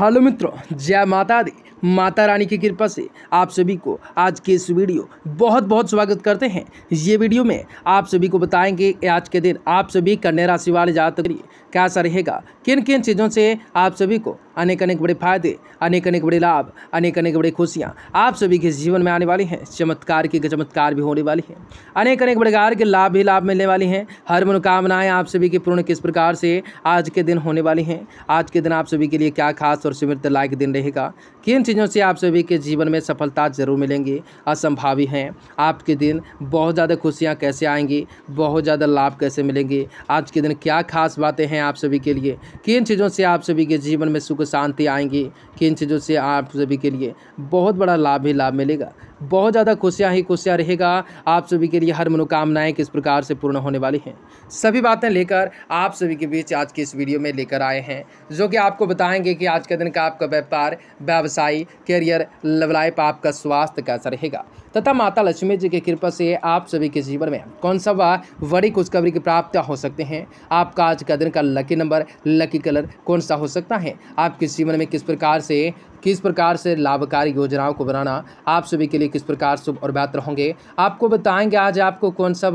Hello मित्रों, जय माता दी। माता रानी की कृपा से आप सभी को आज के इस वीडियो बहुत बहुत स्वागत करते हैं। ये वीडियो में आप सभी को बताएँगे आज के दिन आप सभी कन्या राशि वाले जातक कैसा रहेगा किन किन चीज़ों से आप सभी को अनेक अनेक बड़े फ़ायदे अनेक अनेक बड़े लाभ अनेक अनेक बड़ी खुशियाँ आप सभी के जीवन में आने वाली हैं। चमत्कार की चमत्कार भी होने वाली हैं। अनेक अनेक प्रकार के लाभ भी लाभ मिलने वाली हैं। हर मनोकामनाएँ आप सभी की पूर्ण किस प्रकार से आज के दिन होने वाली हैं? आज के दिन आप सभी के लिए क्या खास और समृद्ध लायक दिन रहेगा? किन चीज़ों से आप सभी के जीवन में सफलता ज़रूर मिलेंगी? असंभावी हैं। आपके दिन बहुत ज़्यादा खुशियाँ कैसे आएँगी? बहुत ज़्यादा लाभ कैसे मिलेंगे? आज के दिन क्या खास बातें हैं आप सभी के लिए? किन चीज़ों से आप सभी के जीवन में सुख शांति आएँगी किन चीज़ों से आप सभी के लिए बहुत बड़ा लाभ ही लाभ मिलेगा। बहुत ज़्यादा खुशियाँ ही खुशियाँ रहेगा। आप सभी के लिए हर मनोकामनाएँ किस प्रकार से पूर्ण होने वाली हैं? सभी बातें लेकर आप सभी के बीच आज की इस वीडियो में लेकर आए हैं, जो कि आपको बताएँगे कि आज के दिन का आपका व्यापार, व्यवसाय, करियर लव लाइफ आपका स्वास्थ्य कैसा रहेगा। तथा माता लक्ष्मी जी की कृपा से आप सभी के जीवन में कौन सा वह बड़ी खुशखबरी की प्राप्त हो सकते हैं? आपका आज का दिन का लकी नंबर लकी कलर कौन सा हो सकता है? आपके जीवन में किस प्रकार से किस प्रकार से लाभकारी योजनाओं को बनाना आप सभी के लिए किस प्रकार शुभ और बेहतर होंगे, आपको बताएँगे आज आपको कौन सा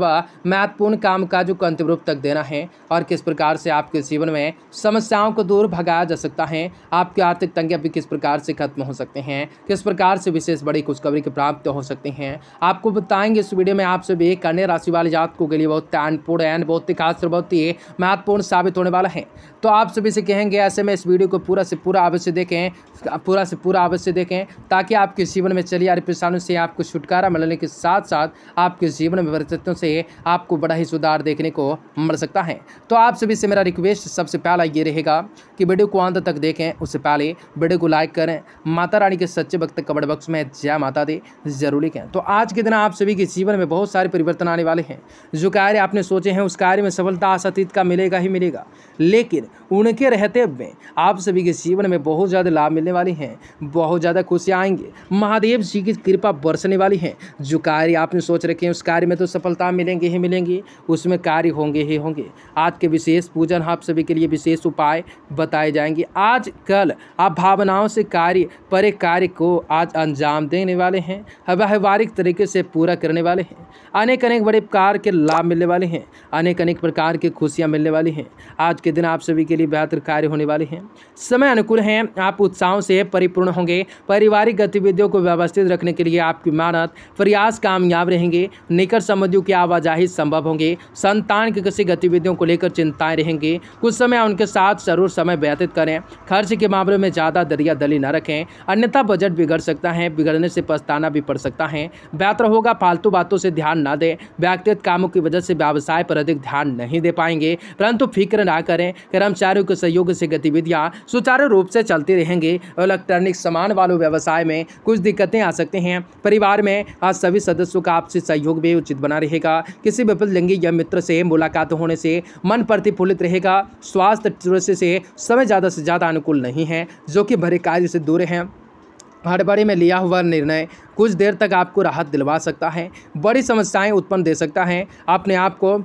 महत्वपूर्ण काम का जो अंतिम रूप तक देना है और किस प्रकार से आपके जीवन में समस्याओं को दूर भगाया जा सकता है, आपकी आर्थिक तंगियाँ भी किस प्रकार से खत्म हो सकते हैं, किस प्रकार से विशेष बड़ी खुशखबरी की प्राप्त हो सकते हैं, आपको बताएँगे इस वीडियो में आप सभी कन्या राशि वाले जातकों के लिए बहुत तैनपूर्ण एंड बहुत ही खास बहुत ही महत्वपूर्ण साबित होने वाला है। तो आप सभी से कहेंगे ऐसे में इस वीडियो को पूरा से पूरा अवश्य देखें पूरा से पूरा अवश्य देखें, ताकि आपके जीवन में चली आ रही परेशानियों से आपको छुटकारा मिलने के साथ साथ आपके जीवन में परिस्थितियों से आपको बड़ा ही सुधार देखने को मिल सकता है। तो आप सभी से मेरा रिक्वेस्ट सबसे पहला ये रहेगा कि वीडियो को अंत तक देखें। उससे पहले वीडियो को लाइक करें। माता रानी के सच्चे भक्त कबड़ बक्स में जय माता दे ज़रूर लिखें। तो आज के दिन आप सभी के जीवन में बहुत सारे परिवर्तन आने वाले हैं। जो कार्य आपने सोचे हैं, उस कार्य में सफलता, आशातीत का मिलेगा ही मिलेगा। लेकिन उनके रहते हुए आप सभी के जीवन में बहुत ज़्यादा लाभ मिलने वाले हैं। बहुत ज़्यादा खुशियाँ आएँगे। महादेव जी की कृपा बरसने वाली है। जो कार्य आपने सोच रखे हैं, उस कार्य में तो सफलता मिलेंगे ही मिलेंगी। उसमें कार्य होंगे ही होंगे। आज के विशेष पूजन आप सभी के लिए विशेष उपाय बताए जाएँगे। आज कल आप भावनाओं से कार्य, परे कार्य को आज अंजाम देने वाले हैं। व्यवहारिक तरीके से पूरा करने वाले हैं। अनेक अनेक बड़े प्रकार के लाभ मिलने वाले हैं। अनेक अनेक प्रकार की खुशियाँ मिलने वाली हैं। आज के दिन आप सभी के लिए बेहतर कार्य होने वाले हैं। समय अनुकूल हैं। आप उत्साहों से परिपूर्ण होंगे। पारिवारिक गतिविधियों को व्यवस्थित रखने के लिए आपकी मेहनत, प्रयास कामयाब रहेंगे। निकट संबंधियों की आवाजाही संभव होंगे। संतान की किसी गतिविधियों को लेकर चिंताएँ रहेंगी। कुछ समय उनके साथ ज़रूर समय व्यतीत करें। खर्च के मामले में ज़्यादा दरिया दली न रखें। अन्यथा बजट बिगड़ सकता है। बिगड़ने से पछताना भी पड़ सकता है। बेहतर होगा फालतू बातों से ध्यान न दें। व्यक्तिगत कामों की वजह से व्यवसाय पर अधिक ध्यान नहीं दे पाएँगे। परंतु फ़िक्र ना करें। कर्मचारियों के सहयोग से गतिविधियाँ सुचारू रूप से चलती रहेंगी। इलेक्ट्रॉनिक सामान वालों व्यवसाय में कुछ दिक्कतें आ सकती हैं। परिवार में आज सभी सदस्यों का आपसी सहयोग भी उचित बना रहेगा। किसी विपल लिंगी या मित्र से मुलाकात होने से मन प्रतिफुल्लित रहेगा। स्वास्थ्य दृष्टि से समय ज़्यादा से ज़्यादा अनुकूल नहीं है, जो कि भरे कार्य से दूर हैं। हड़बड़ी में लिया हुआ निर्णय कुछ देर तक आपको राहत दिलवा सकता है, बड़ी समस्याएँ उत्पन्न दे सकता है। अपने आप को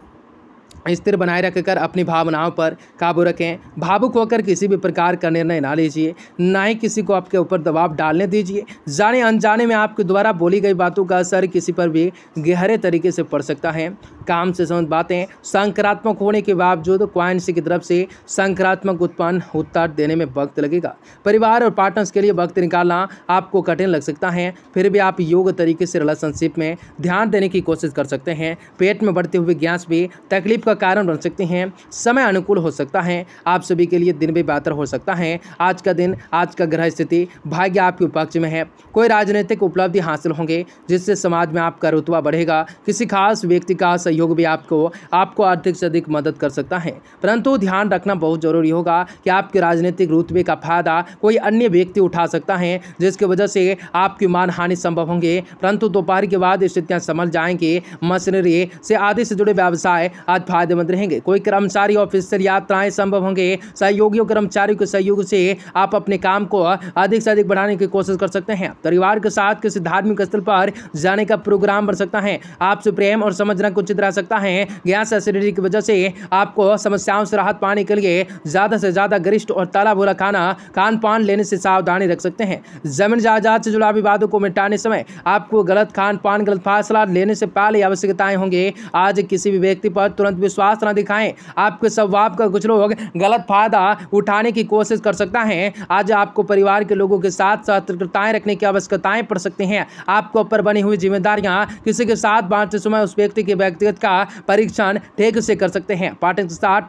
स्थिर बनाए रखकर अपनी भावनाओं पर काबू रखें। भावुक होकर किसी भी प्रकार का निर्णय ना लीजिए। ना ही किसी को आपके ऊपर दबाव डालने दीजिए। जाने अनजाने में आपके द्वारा बोली गई बातों का असर किसी पर भी गहरे तरीके से पड़ सकता है। काम से संबंध बातें। सकारात्मक होने के बावजूद क्वाइंस की तरफ़ से सकारात्मक उत्पन्न उत्तर देने में वक्त लगेगा। परिवार और पार्टनर्स के लिए वक्त निकालना आपको कठिन लग सकता है। फिर भी आप योग तरीके से रिलेशनशिप में ध्यान देने की कोशिश कर सकते हैं। पेट में बढ़ते हुए गैस भी तकलीफ़ का कारण बन सकते हैं, समय अनुकूल हो सकता है, आप सभी के लिए दिन भी बेहतर हो सकता है। आज का दिन, आज का ग्रह स्थिति, भाग्य आपके पक्ष में है। कोई राजनीतिक उपलब्धि हासिल होंगे, जिससे समाज में आपका रुतबा बढ़ेगा, किसी खास व्यक्ति का सहयोग भी आपको आपको आर्थिक से अधिक मदद कर सकता है। परंतु ध्यान रखना बहुत ज़रूरी होगा कि आपके राजनीतिक रुतबे का फ़ायदा कोई अन्य व्यक्ति उठा सकता है, जिसकी वजह से आपकी मान हानि संभव होंगे। परंतु दोपहर के बाद स्थितियाँ संभल जाएँगे। मशीनरी से आदि से जुड़े व्यवसाय आज फ़ायदेमंद रहेंगे कोई कर्मचारी ऑफिसर यात्राएँ संभव होंगे। सहयोगियों, कर्मचारियों के सहयोग से आप अपने काम को अधिक से अधिक बढ़ाने की कोशिश कर सकते हैं। परिवार के साथ किसी धार्मिक स्थल पर जाने का प्रोग्राम बढ़ सकता है। आपसे प्रेम और समझना कुछ रह सकता है। गैस एसिडिटी की वजह से आपको समस्याओं से राहत पाने के लिए ज़्यादा से ज़्यादा गरिष्ठ और ताला भूरा खाना खान पान लेने से सावधानी रख सकते हैं। ज़मीन जायदाद से जुड़ा विवादों को मिटाने समय आपको गलत खान पान गलत फासला लेने से पहले आवश्यकताएँ होंगे। आज किसी भी व्यक्ति पर तुरंत विश्वास न दिखाएँ। आपके स्वभाव का कुछ लोग गलत फ़ायदा उठाने की कोशिश कर सकता है। आज आपको परिवार के लोगों के साथ सतर्कताएँ रखने की आवश्यकताएँ पड़ सकती हैं। आपको ऊपर बनी हुई जिम्मेदारियाँ किसी के साथ बांटते समय उस व्यक्ति के व्यक्तिगत का परीक्षण ठीक से कर सकते हैं। पार्टनर के साथ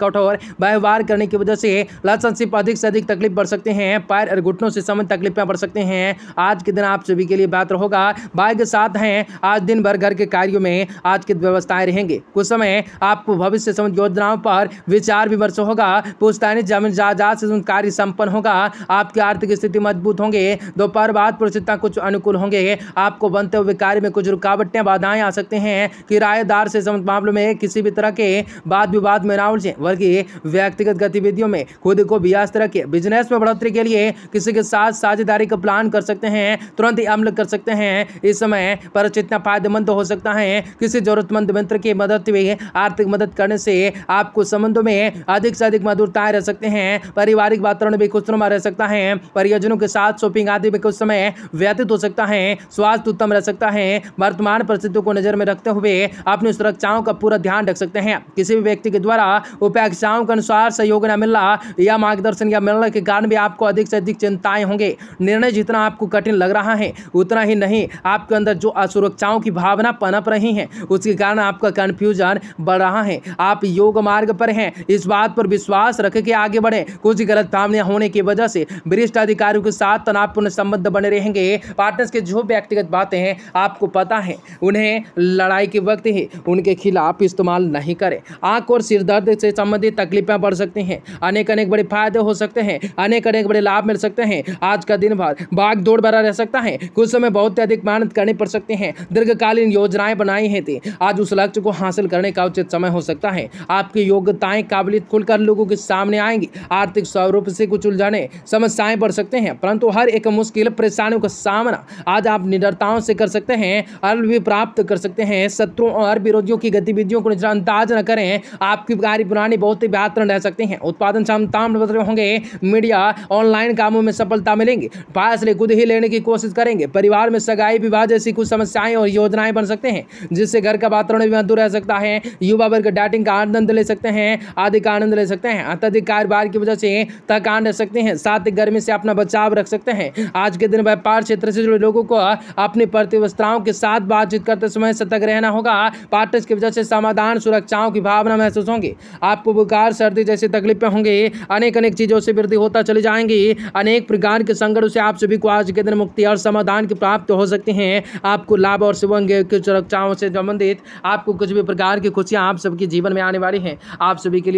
कठोर व्यवहार करने की वजह से रिलेशनशिप अधिक से अधिक तकलीफ़ बढ़ सकते हैं। पैर और घुटनों से समझ तकलीफें बढ़ सकते हैं। आज के दिन आप सभी के लिए बेहतर होगा। भाई के साथ हैं। आज दिन भर घर के कार्यों में आज की व्यवस्थाएँ रहेंगे। कुछ समय आपको भविष्य समझ योजनाओं पर विचार विमर्श होगा। पुश्तैनी ज़मीन जायदाद से कार्य संपन्न होगा। आपकी आर्थिक स्थिति मज़बूत होंगे। दोपहर बाद परिस्थितियाँ कुछ अनुकूल होंगे। आपको बनते हुए कार्य में कुछ रुकावटें, बाधाएँ आ सकते हैं। किराएदार से समझ मामलों में किसी भी तरह के वाद विवाद में ना उलझे। बल्कि व्यक्तिगत गतिविधियों में खुद को व्यस्त रखे। बिज़नेस में बढ़ोतरी के लिए किसी के साथ साझेदारी का प्लान कर सकते हैं। तुरंत ही अमल कर सकते हैं। इस समय परिचितना फ़ायदेमंद हो सकता है। किसी जरूरतमंद मित्र की मदद भी आर्थिक मदद करने से आपको संबंधों में अधिक से अधिक मधुरताएँ रह सकते हैं, पारिवारिक वातावरण भी खुशनुमा रह सकता है परियोजनों के साथ शॉपिंग आदि में कुछ समय व्यतीत हो सकता है, स्वास्थ्य उत्तम रह सकता है, वर्तमान परिस्थितियों को नज़र में रखते हुए अपनी सुरक्षाओं का पूरा ध्यान रख सकते हैं। किसी भी व्यक्ति के द्वारा उपेक्षाओं के अनुसार सहयोग न मिलना या मार्गदर्शन या मिलने के कारण भी आपको अधिक से अधिक चिंताएँ होंगे। निर्णय जितना आपको कठिन लग रहा है, उतना ही नहीं, आपके अंदर जो असुरक्षाओं की भावना पनप रही है, उसके कारण आपका कंफ्यूजन बढ़ रहा है। आप योग मार्ग पर हैं। इस बात पर विश्वास रख के आगे बढ़े। कुछ गलत फहमियाँ होने की वजह से वरिष्ठ अधिकारियों के साथ तनावपूर्ण संबंध बने रहेंगे। पार्टनर्स के जो व्यक्तिगत बातें हैं, आपको पता है। उन्हें लड़ाई के वक्त ही उनके खिलाफ इस्तेमाल नहीं करें। आँख और सिर दर्द से संबंधित तकलीफें बढ़ सकती हैं। अनेक अनेक बड़े फ़ायदे हो सकते हैं। अनेक अनेक बड़े लाभ मिल सकते हैं। आज का दिन भर भाग दौड़ भरा रह सकता है। कुछ समय बहुत अधिक मेहनत करनी पड़ सकती है। दीर्घकालीन योजनाएँ बनाई हैं थी आज उस लक्ष्य को हासिल करने का उचित समय हो सकता है। आपकी योग्यताएँ काबिलियत खुलकर लोगों के सामने आएँगी। आर्थिक स्वरूप से कुछ उलझाने, समस्याएँ बढ़ सकते हैं, परंतु हर एक मुश्किल, परेशानियों का सामना आज आप निडरताओं से कर सकते हैं अल भी प्राप्त कर सकते हैं, शत्रुओं और विरोधियों की गतिविधियों को नजरअंदाज न करें, आपकी कार्य पुरानी बहुत ही बेहतर रह सकते हैं। उत्पादन क्षमता होंगे, मीडिया ऑनलाइन कामों में सफलता मिलेंगी फैसले खुद ही लेने की कोशिश करेंगे, परिवार में सगाई विवाह जैसी कुछ समस्याएँ और योजनाएँ बन सकते हैं, जिससे घर का वातावरण भी मधुर रह सकता है युवा वर्ग डाटिंग का आनंद ले सकते हैं, आदि का आनंद ले सकते हैं, अत्यधिक कारोबार की वजह से थकान रह सकते हैं, साथ ही गर्मी से अपना बचाव रख सकते हैं। आज के दिन व्यापार क्षेत्र से जुड़े लोगों को अपनी प्रतिवस्थाओं के साथ बातचीत करते समय सतर्क रहना होगा। पार्टनर्स की वजह से समाधान, सुरक्षाओं की भावना महसूस होंगी। आपको बुखार, सर्दी जैसी तकलीफें होंगी। अनेक अनेक चीज़ों से वृद्धि होता चली जाएँगी। अनेक प्रकार के संकटों से आप सभी को आज के दिन मुक्ति और समाधान की प्राप्त हो सकती हैं। आपको लाभ और शुभंग की सुरक्षाओं से संबंधित आपको कुछ भी प्रकार की खुशियाँ आप सबके जीवन में आने वाली हैं। आप सभी के लिए